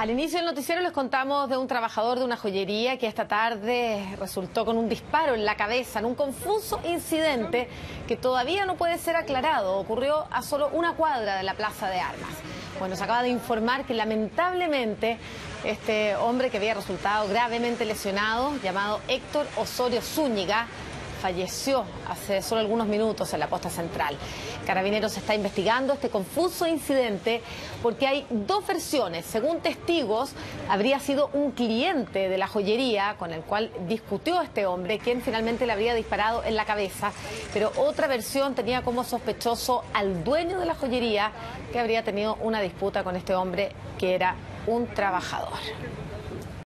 Al inicio del noticiero les contamos de un trabajador de una joyería que esta tarde resultó con un disparo en la cabeza en un confuso incidente que todavía no puede ser aclarado. Ocurrió a solo una cuadra de la Plaza de Armas. Bueno, se acaba de informar que lamentablemente este hombre que había resultado gravemente lesionado, llamado Héctor Osorio Zúñiga, falleció hace solo algunos minutos en la posta central. Carabineros está investigando este confuso incidente porque hay dos versiones. Según testigos, habría sido un cliente de la joyería con el cual discutió este hombre, quien finalmente le habría disparado en la cabeza. Pero otra versión tenía como sospechoso al dueño de la joyería que habría tenido una disputa con este hombre que era un trabajador.